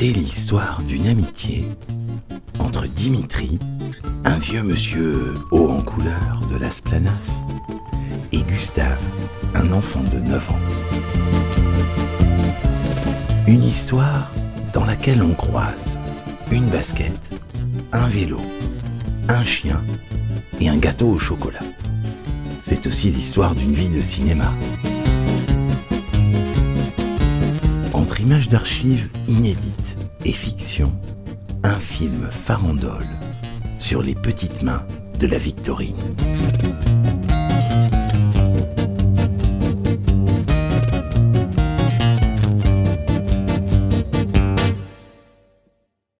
C'est l'histoire d'une amitié entre Dimitri, un vieux monsieur haut en couleur de Las Planas, et Gustave, un enfant de 9 ans. Une histoire dans laquelle on croise une basket, un vélo, un chien et un gâteau au chocolat. C'est aussi l'histoire d'une vie de cinéma. Entre images d'archives inédites et fiction, un film farandole sur les petites mains de la Victorine.